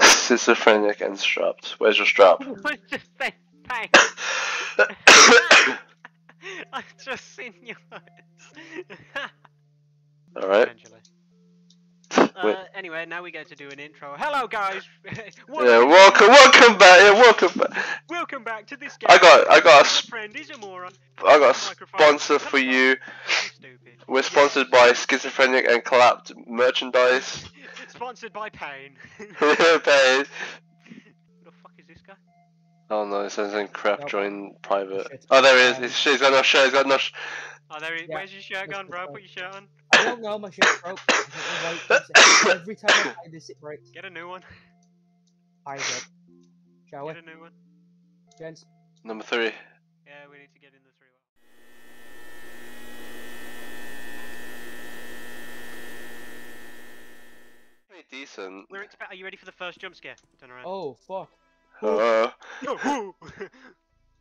Schizophrenic and strapped. Where's your strap? I just said bang. I've just seen yours. Alright. Eventually. Uh, anyway, now we get to do an intro. Hello, guys. Yeah, welcome, welcome back. Yeah, welcome back. Welcome back to this game. I got, I got, a, My friend is a moron. I got a sponsor for you. Stupid. We're sponsored by Schizophrenic and Collapsed merchandise. Sponsored by Pain. Paid. Who the fuck is this guy? Oh no, it says in crap Nope. join private. Oh, there he is. He's, he's got no shirt. He's got no. Sh- Oh, there he Yeah, Where's your shirt that's gone, bro? Put your shirt on. I don't know. My shit broke. I don't know why it- Every time I play this, it breaks. Get a new one. I did. Shall we, Get a new one. gents? Number three. Yeah, we need to get in the three. Pretty decent. We're expect. Are you ready for the first jump scare? Turn around. Oh fuck! Hello.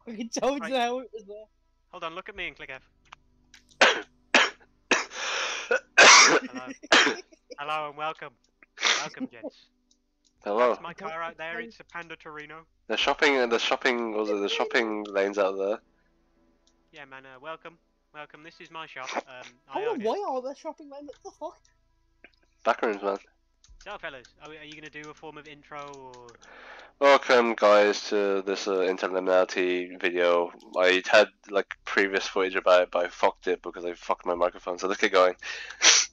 I can tell you how it was there. Hold on. Look at me and click F. Hello. Hello and welcome. Welcome, gents. Hello. That's my car out there. It's a Panda Torino. The shopping, the shopping, was it the shopping lanes out there? Yeah, man. Uh, welcome. Welcome. This is my shop. Um, I Hold on, why are there shopping lanes? What the fuck? Backrooms, man. So, fellas, are, we, are you gonna do a form of intro or? Welcome, guys, to this uh, Interliminality video. I had like previous footage about it, but I fucked it because I fucked my microphone. So let's get going.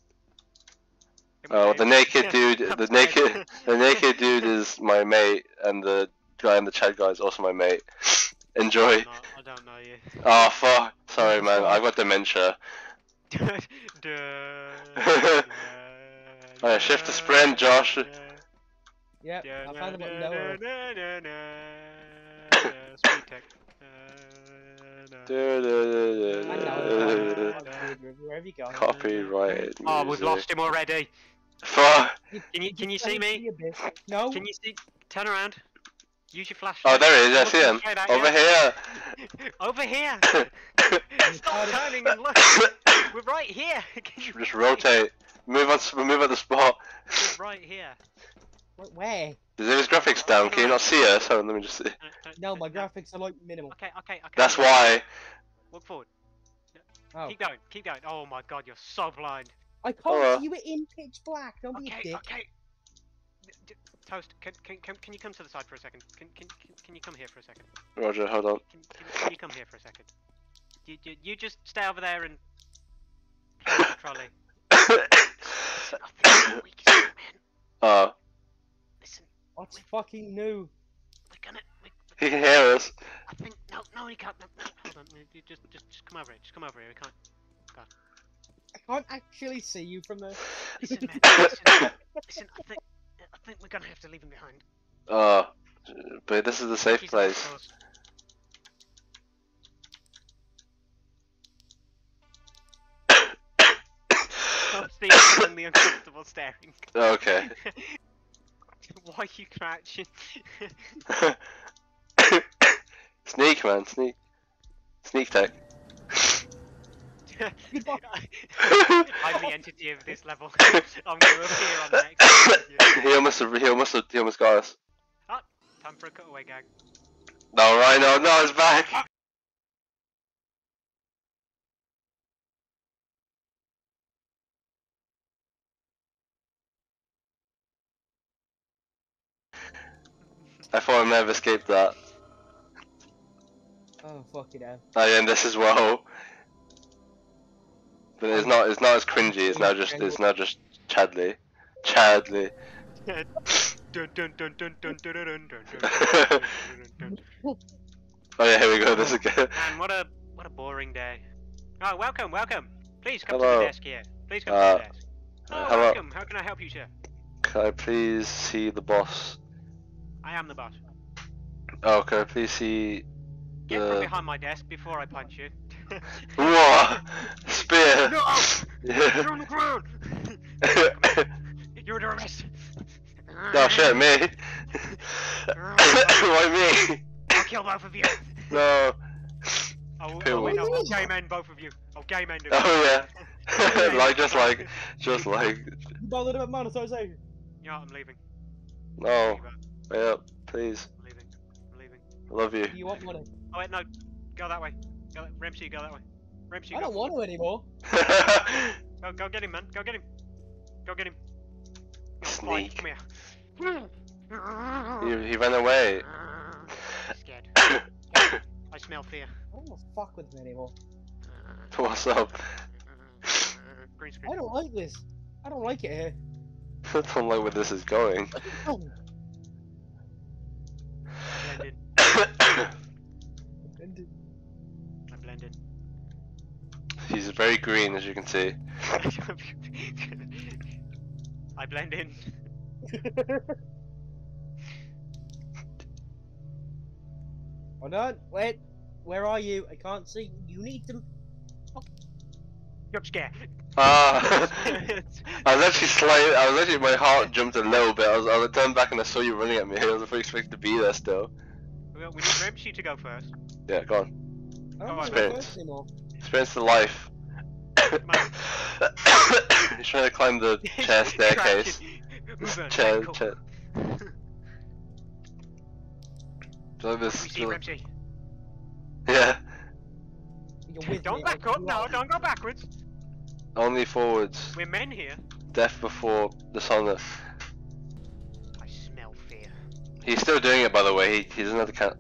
Oh, the naked dude, the naked, the naked dude is my mate, and the guy in the chat guy is also my mate. Enjoy. No, I don't know you. Oh fuck! Sorry, man. I got dementia. Alright, shift to sprint, Josh. Yeah, I found the button nowhere. Speed tech. I know. Wherever you go. Oh, we've lost him already. Fuck! Can you can you see me? No. Can you see? Turn around. Use your flashlight. Oh, there he is. I see him. straight at Over you. Over here. Stop turning and look. We're right here. Can you Just see? rotate. Move on. Move at the spot. We're right here. Wait, Where? Is his graphics down? Can you not see us? Hold on, let me just see. No, my graphics are like minimal. Okay, okay, okay. That's why. Walk forward. Oh. Keep going. Keep going. Oh my god, you're so blind. I can't Alright. see you in pitch black. Don't be a dick. okay. D- d- Toast, can, can, can, can you come to the side for a second? Can, can, can, can you come here for a second? Roger, hold on. Can, can, can you come here for a second? You, you, you just stay over there and play with the trolley. Listen, I think you're weak as shit, man. uh, Listen, What's fucking new? we're gonna. We, he can hear us. I think no, no, he can't. No, no, hold on. Just, just, just come over here. Just come over here. We can't. I can't actually see you from there. Listen, man. Listen, listen. I think, I think we're gonna have to leave him behind. Uh, but this is the safe He's place. Stop stealing the uncomfortable staring. Okay. Why are you crouching? sneak, man, sneak. Sneak tech. Goodbye. I'm the entity of this level. I'm gonna appear on the next he almost, he almost, he almost got us. Ah, Time for a cutaway gag. No, Rhino, no, it's back. I thought I may have escaped that. Oh fucking hell. I end this as well. But it's not. It's not as cringy. It's now just. It's now just Chadley. Chadley. oh yeah, here we go. This again. Man, what a what a boring day. Oh, welcome, welcome. Please come hello. to the desk here. Please come uh, to the desk. Oh, hello. welcome. How can I help you, sir? Can I please see the boss? I am the boss. Oh, can I please see? Get the... from behind my desk before I punch you. Whoa! Spear. no! You're on the ground! You're under arrest! oh shit, me. Why me? I'll kill both of you! No. I'll, Kill I'll, win, I'll. I'll game end both of you. I'll game end Oh yeah. like just like, just like. You bothered about monetization? Yeah, I'm leaving. No, Leave it. wait up, please. I'm leaving. I'm leaving. I love you. You want money? Oh wait, no. Go that way. Go that. Rempsey, go that way. Rempsey, I go. don't want to anymore. Go, go get him, man. Go get him. Go get him. Go, Sneak. Come here. he, he ran away. Scared. I smell fear. I don't want to fuck with him anymore. What's up? Green I don't like this. I don't like it here. I don't like where this is going. I. He's very green, as you can see. I blend in. Hold on, wait. Where are you? I can't see. You need to. You're scared. Ah, I was actually slight. I was actually my heart jumped a little bit. I was, I turned back and I saw you running at me. I was fully expected to be there still. Well, we need Rempsey to go first. Yeah, go on. I don't Oh, want to Spirits. go first anymore. Experience the life. He's trying to climb the chair staircase. Chair, chair. So this. We see Yeah, Don't back up you now, don't go backwards. only forwards. We're men here. Death before dishonor. I smell fear. He's still doing it, by the way. He, he doesn't have the count.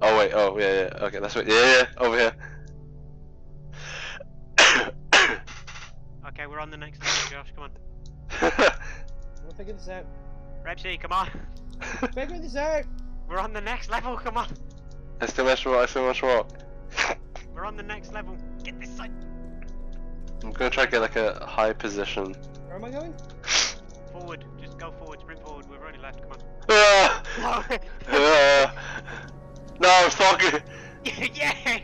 Oh wait. Oh yeah, yeah. Okay, that's right. Yeah, yeah. Over here. Okay, we're on the next level, Josh. Come on. We'll figure this out. Rempsey, come on. Figure this out. We're on the next level. Come on. There's too much more. There's too much more. We're on the next level. Get this side. I'm gonna try to get like a high position. Where am I going? Forward. Just go forward. Sprint forward. We're already left. Come Ah! on. Ah! no, I'm fucking. yes.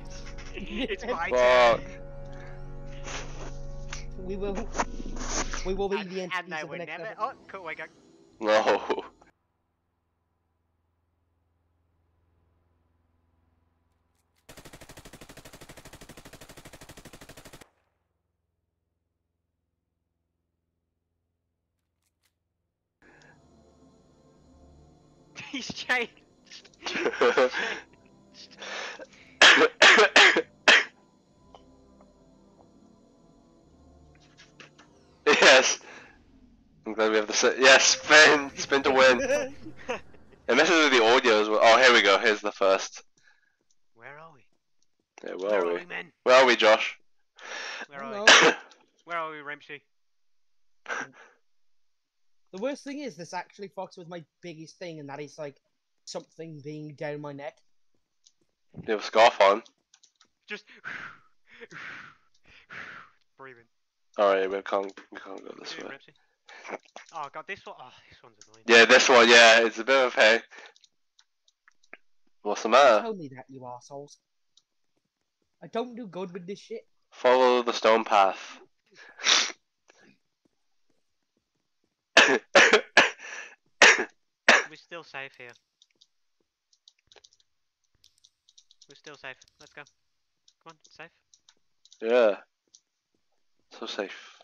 It's my Fuck. turn. We will. We will be And, the entities and I of the would next never. level. Oh, cool. Wait, go. No. He's changed. I'm glad we have the set. Yes, spin, spin to win. It messes with the audio as well. Oh, here we go. Here's the first. Where are we? Yeah, Where where are are we, we? men? Where are we, Josh? Where are we? Where are we, Rempsey? The worst thing is, this actually fucks with my biggest thing, and that is like something being down my neck. you have a scarf on. Just breathing. Alright, we can't, we can't go this Do way. Rempsey. Oh god, this one. Oh, this one's annoying. Yeah, this one, yeah, it's a bit of a pain. What's the matter? Tell me that, you assholes. I don't do good with this shit. Follow the stone path. We're still safe here. We're still safe. Let's go. Come on, it's safe. yeah. So safe.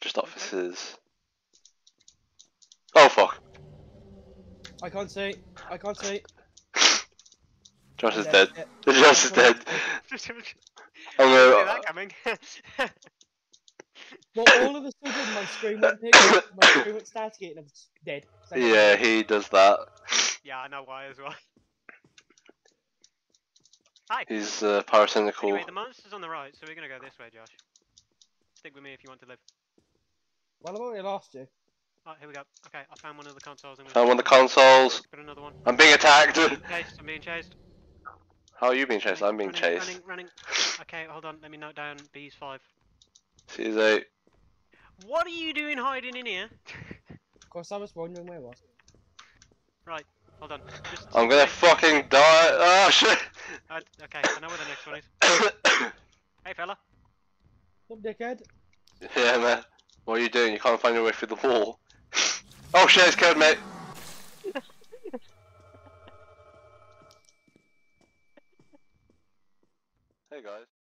Just Okay. offices. Oh fuck. I can't see. I can't see. Josh is I'm dead. Yeah. Josh is dead. Didn't I'm see gonna. that coming. Well, all of a sudden, my screen went pink, my screen went static, and I'm s- dead. So- Yeah, he does that. yeah, I know why as well. Hi. He's uh, pyrocynical. Anyway, the monster's on the right, so we're gonna go this way, Josh. Stick with me if you want to live. Well, I've already lost you. Right, here we go. Okay, I found one of the consoles. I'm Found one of the consoles. Put another one. I'm being attacked. Chased. I'm being chased. How are you being chased? Running, I'm being running, chased. Running, running. Okay, hold on. Let me note down B's five. Sees eight. What are you doing hiding in here? Of course, I was wondering where it was. Right, hold on. Just I'm gonna wait. fucking die. Oh shit. Uh, okay, I know where the next one is. Hey, fella. Some dickhead. yeah, man. What are you doing? You can't find your way through the wall. Oh shit, it's killed, mate. hey guys.